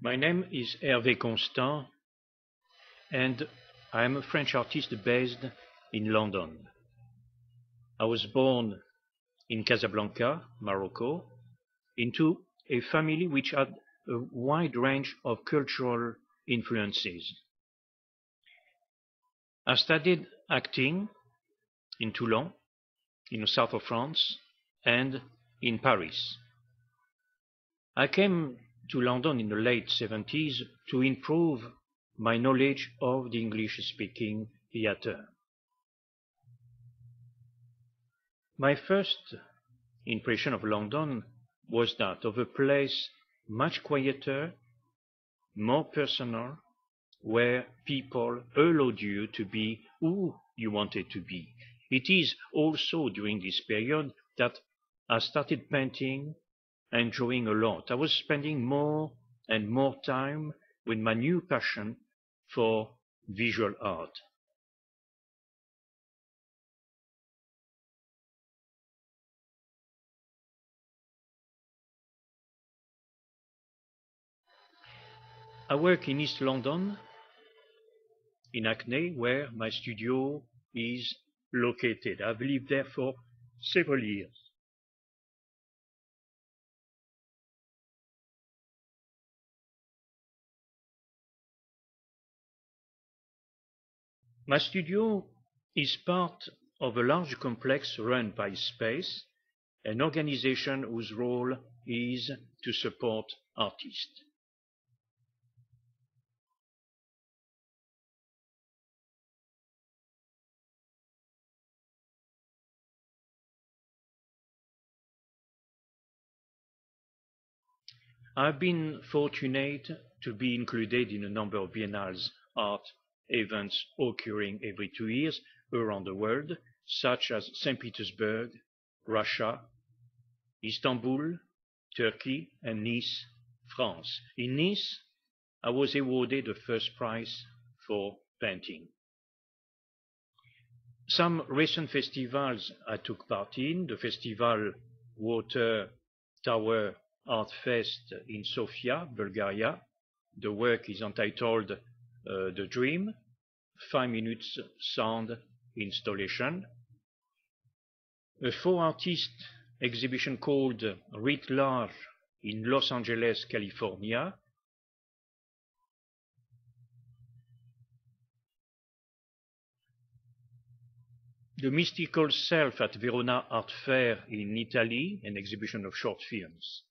My name is Hervé Constant, and I am a French artist based in London. I was born in Casablanca, Morocco, into a family which had a wide range of cultural influences. I studied acting in Toulon, in the south of France, and in Paris. I came to London in the late 70s to improve my knowledge of the English speaking theatre. My first impression of London was that of a place much quieter, more personal, where people allowed you to be who you wanted to be. It is also during this period that I started painting drawing a lot. I was spending more and more time with my new passion for visual art. I work in East London, in Hackney, where my studio is located. I've lived there for several years. My studio is part of a large complex run by Space, an organization whose role is to support artists. I've been fortunate to be included in a number of biennales art events occurring every two years around the world, such as St. Petersburg, Russia, Istanbul, Turkey, and Nice, France. In Nice, I was awarded the first prize for painting. Some recent festivals I took part in, the festival Water Tower Art Fest in Sofia, Bulgaria. The work is entitled Uh, the Dream, 5 minutes sound installation. A four artist exhibition called Writ Large in Los Angeles, California. The Mystical Self at Verona Art Fair in Italy, an exhibition of short films.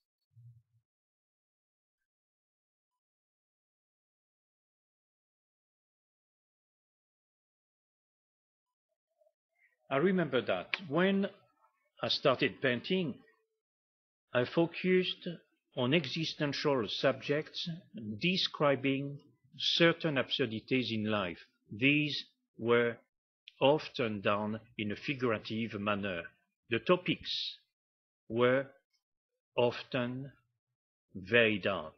I remember that when I started painting, I focused on existential subjects describing certain absurdities in life. These were often done in a figurative manner. The topics were often very dark.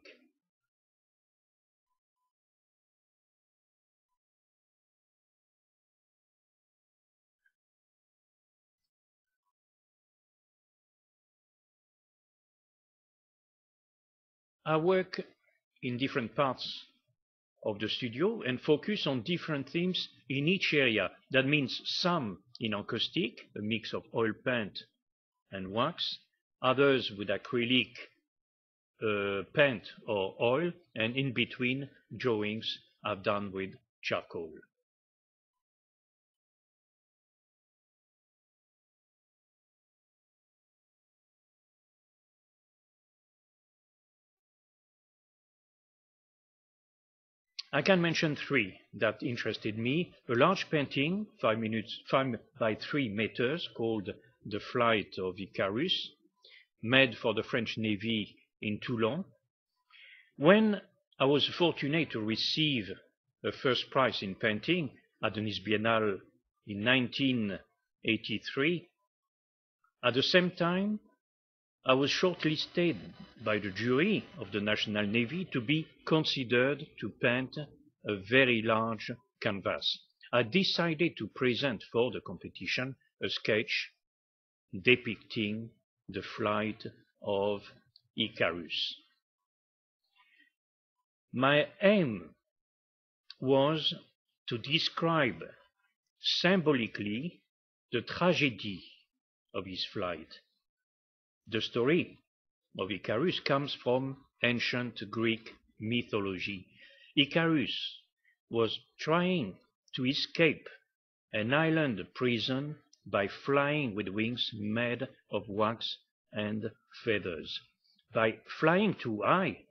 I work in different parts of the studio and focus on different themes in each area. That means some encaustic, a mix of oil paint and wax, others with acrylic uh, paint or oil, and in between drawings I've done with charcoal. I can mention three that interested me. A large painting, five minutes, five by three meters, called The Flight of Icarus, made for the French Navy in Toulon. When I was fortunate to receive a first prize in painting at the Nice Biennale in 1983, at the same time, I was shortlisted by the jury of the National Navy to be considered to paint a very large canvas. I decided to present for the competition a sketch depicting the flight of Icarus. My aim was to describe symbolically the tragedy of his flight. The story of Icarus comes from ancient Greek mythology. Icarus was trying to escape an island prison by flying with wings made of wax and feathers. By flying too high,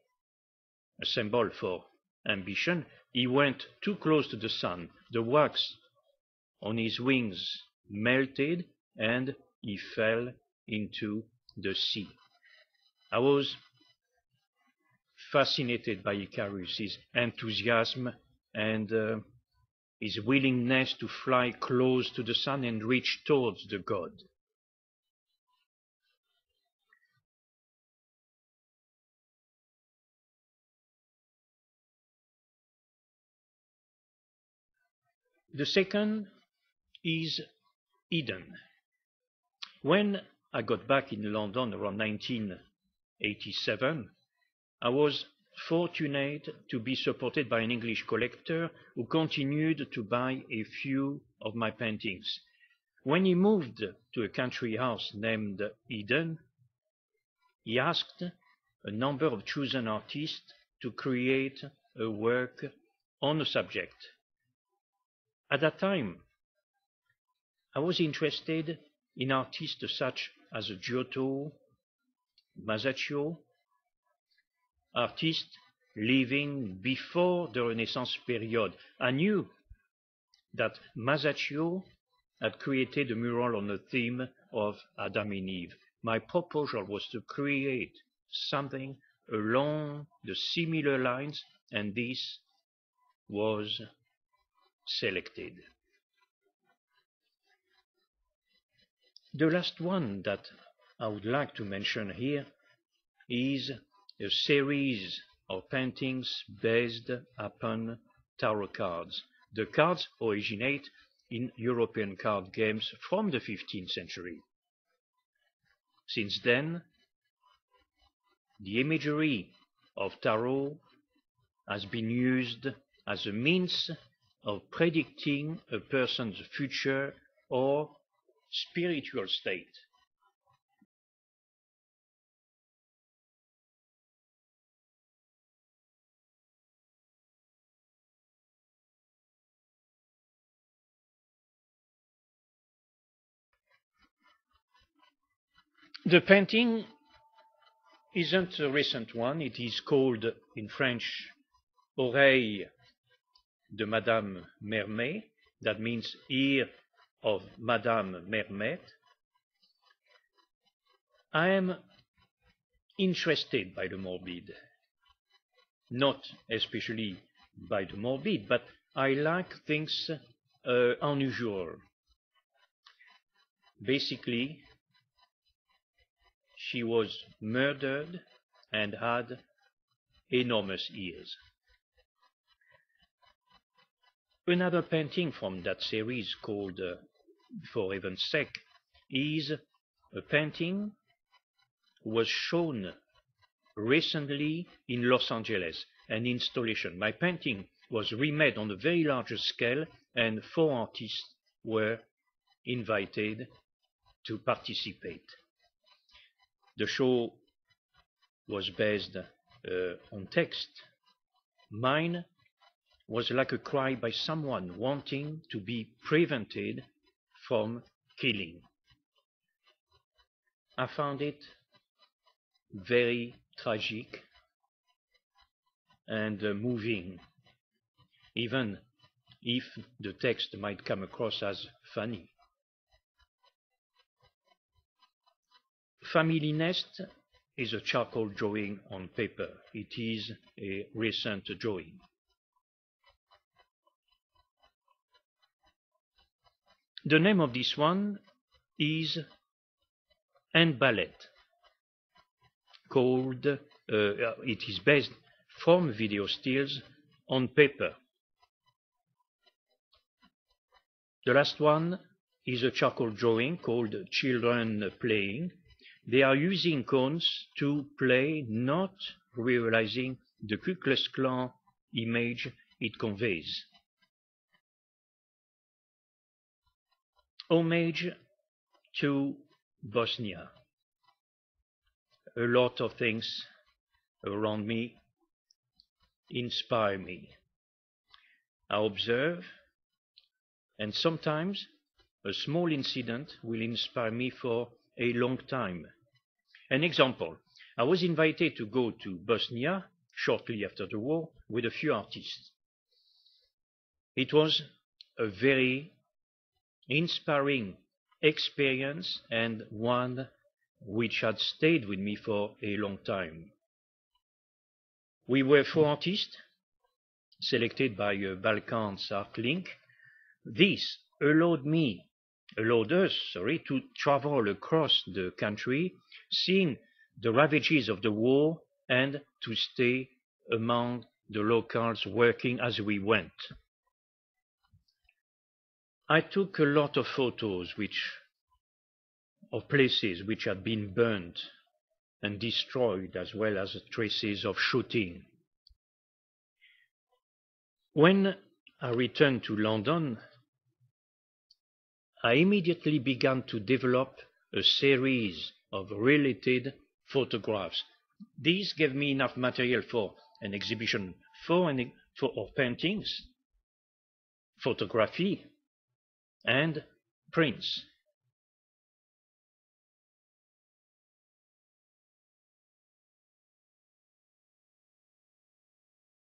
a symbol for ambition, he went too close to the sun. The wax on his wings melted and he fell into the sea. I was fascinated by Icarus, enthusiasm and uh, his willingness to fly close to the sun and reach towards the god. The second is Eden. When I got back in London around 1987, I was fortunate to be supported by an English collector who continued to buy a few of my paintings. When he moved to a country house named Eden, he asked a number of chosen artists to create a work on a subject. At that time, I was interested in artists such as a Giotto, Masaccio, artists living before the Renaissance period. I knew that Masaccio had created a mural on the theme of Adam and Eve. My proposal was to create something along the similar lines, and this was selected. The last one that I would like to mention here is a series of paintings based upon tarot cards. The cards originate in European card games from the 15th century. Since then, the imagery of tarot has been used as a means of predicting a person's future or spiritual state. The painting isn't a recent one. It is called in French Oreille de Madame Mermet. That means ear of Madame Mermet. I am interested by the morbid, not especially by the morbid, but I like things uh, unusual. Basically, she was murdered and had enormous ears. Another painting from that series called uh, For Heaven's Sake is a painting was shown recently in Los Angeles, an installation. My painting was remade on a very large scale and four artists were invited to participate. The show was based uh, on text. Mine was like a cry by someone wanting to be prevented from killing. I found it very tragic and uh, moving, even if the text might come across as funny. Family Nest is a charcoal drawing on paper. It is a recent drawing. The name of this one is En Ballet, called, uh, it is based from video stills on paper. The last one is a charcoal drawing called Children Playing, they are using cones to play, not realizing the Ku Klux Klan image it conveys. Homage to Bosnia. A lot of things around me inspire me. I observe, and sometimes a small incident will inspire me for a long time. An example, I was invited to go to Bosnia shortly after the war with a few artists. It was a very inspiring experience and one which had stayed with me for a long time. We were four artists selected by uh, Balkans Art Link. This allowed me, allowed us, sorry, to travel across the country, seeing the ravages of the war and to stay among the locals working as we went. I took a lot of photos which of places which had been burnt and destroyed as well as traces of shooting. When I returned to London, I immediately began to develop a series of related photographs. These gave me enough material for an exhibition for, an, for of paintings, photography, and prints.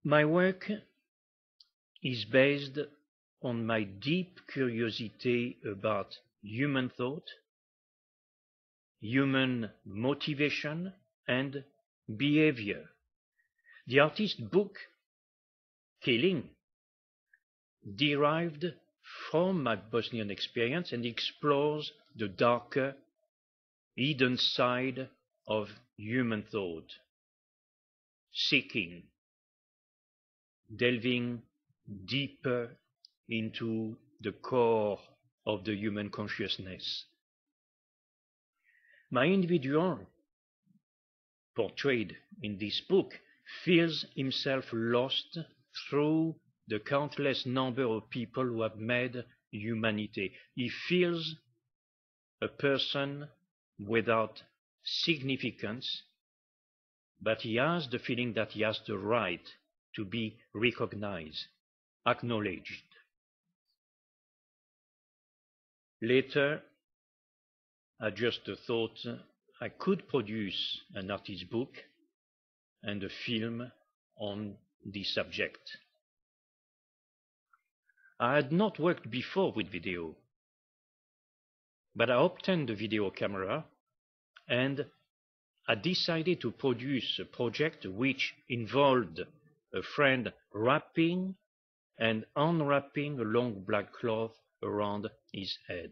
My work is based on my deep curiosity about human thought, human motivation, and behavior. The artist's book, Killing, derived from my Bosnian experience and explores the darker, hidden side of human thought, seeking, delving deeper into the core of the human consciousness. My individual, portrayed in this book, feels himself lost through the countless number of people who have made humanity. He feels a person without significance, but he has the feeling that he has the right to be recognized, acknowledged. Later, I just thought I could produce an artist book and a film on this subject. I had not worked before with video, but I obtained a video camera and I decided to produce a project which involved a friend wrapping and unwrapping a long black cloth around his head.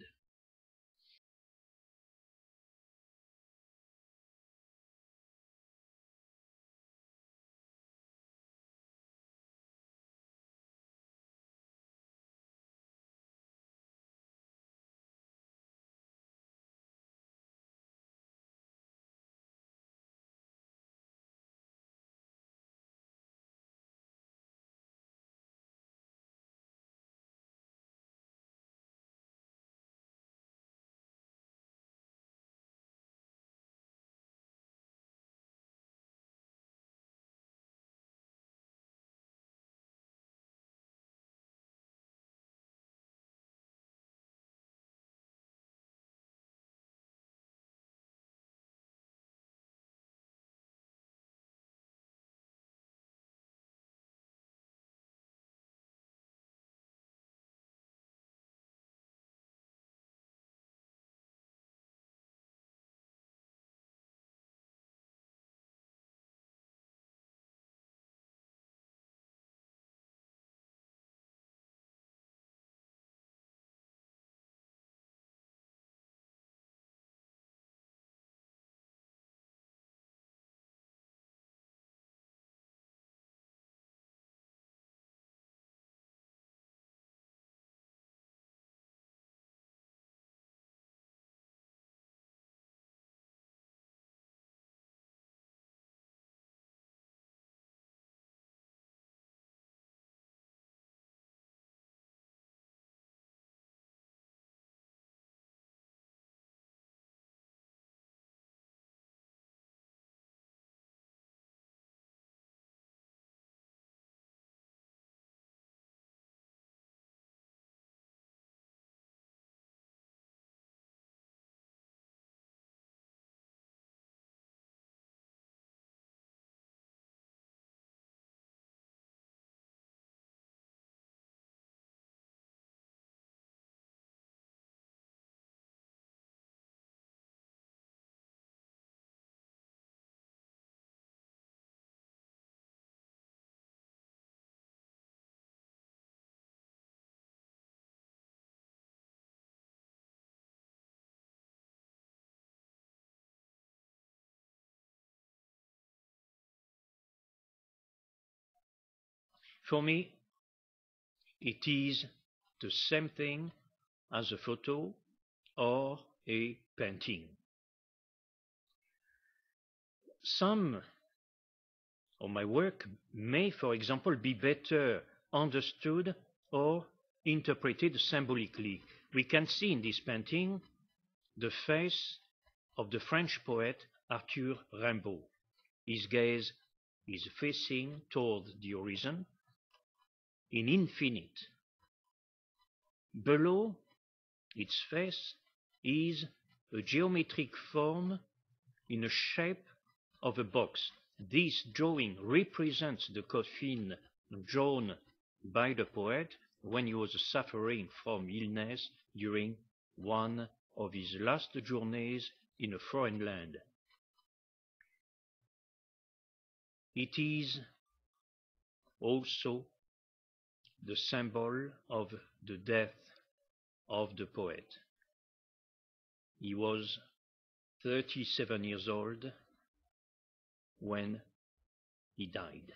For me, it is the same thing as a photo or a painting. Some of my work may, for example, be better understood or interpreted symbolically. We can see in this painting the face of the French poet Arthur Rimbaud. His gaze is facing toward the horizon in infinite. Below its face is a geometric form in the shape of a box. This drawing represents the coffin drawn by the poet when he was suffering from illness during one of his last journeys in a foreign land. It is also the symbol of the death of the poet. He was 37 years old when he died.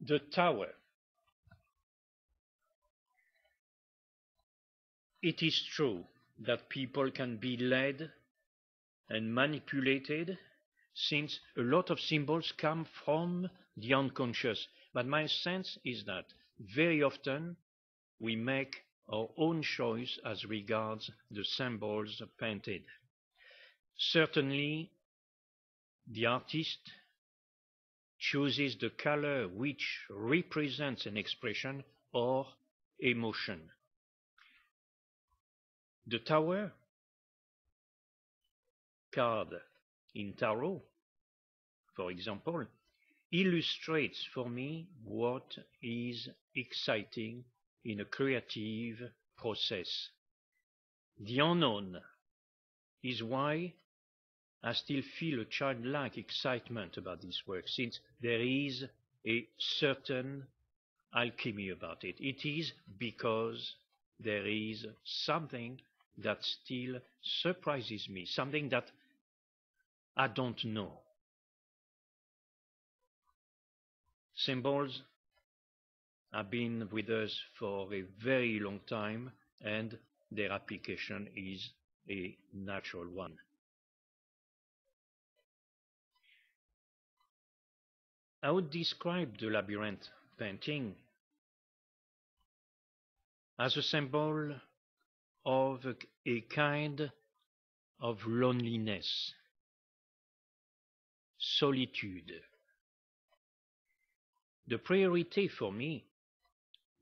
The tower. It is true that people can be led and manipulated since a lot of symbols come from the unconscious. But my sense is that very often we make our own choice as regards the symbols painted. Certainly, the artist chooses the color which represents an expression or emotion. The tower card in tarot, for example, illustrates for me what is exciting in a creative process. The unknown is why I still feel a childlike excitement about this work, since there is a certain alchemy about it. It is because there is something that still surprises me, something that I don't know. Symbols have been with us for a very long time and their application is a natural one. I would describe the labyrinth painting as a symbol of a kind of loneliness solitude. The priority for me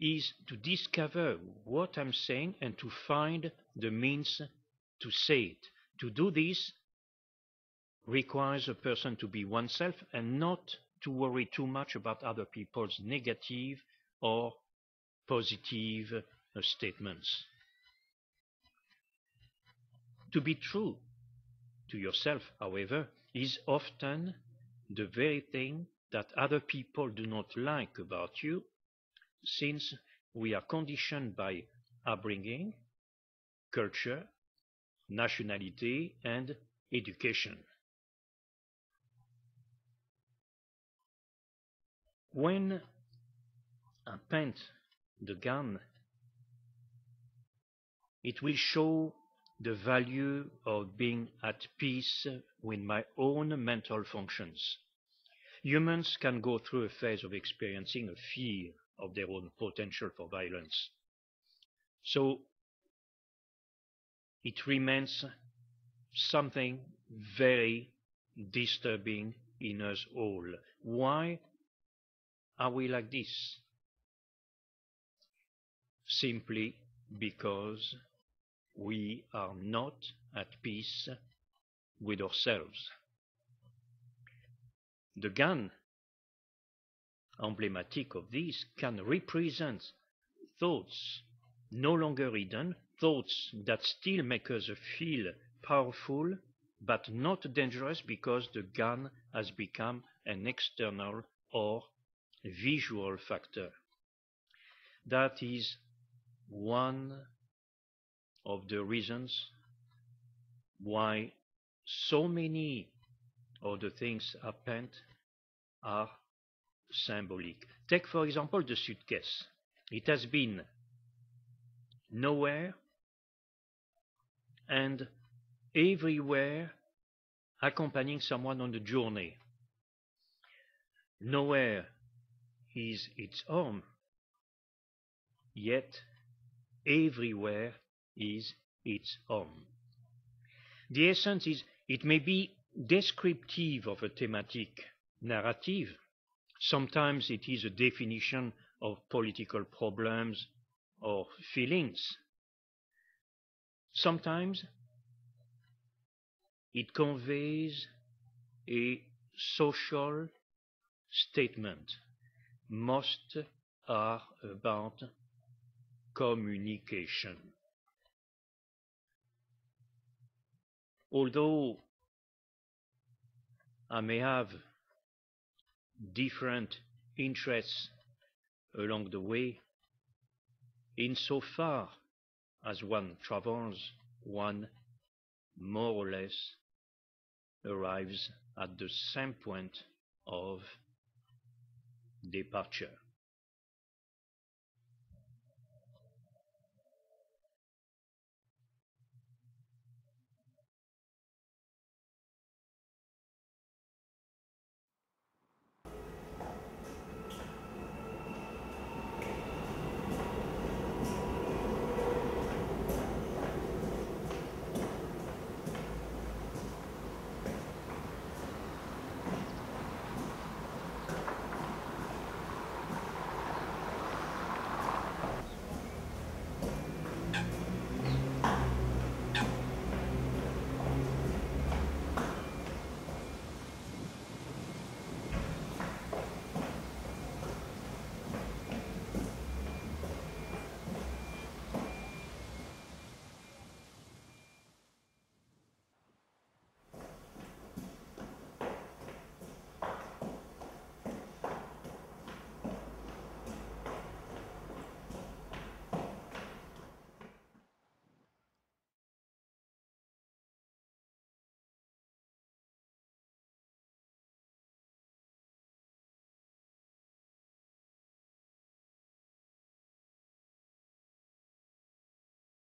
is to discover what I'm saying and to find the means to say it. To do this requires a person to be oneself and not to worry too much about other people's negative or positive uh, statements. To be true to yourself, however, is often the very thing that other people do not like about you, since we are conditioned by upbringing, culture, nationality, and education. When I paint the gun, it will show the value of being at peace with my own mental functions. Humans can go through a phase of experiencing a fear of their own potential for violence. So it remains something very disturbing in us all. Why are we like this? Simply because we are not at peace with ourselves. The gun, emblematic of this, can represent thoughts no longer hidden, thoughts that still make us feel powerful, but not dangerous because the gun has become an external or visual factor. That is one of the reasons why so many of the things append are symbolic. Take, for example, the suitcase. It has been nowhere and everywhere accompanying someone on the journey. Nowhere is its home, yet everywhere is its home. The essence is it may be descriptive of a thematic narrative. Sometimes it is a definition of political problems or feelings. Sometimes it conveys a social statement. Most are about communication. Although I may have different interests along the way, insofar as one travels, one more or less arrives at the same point of departure.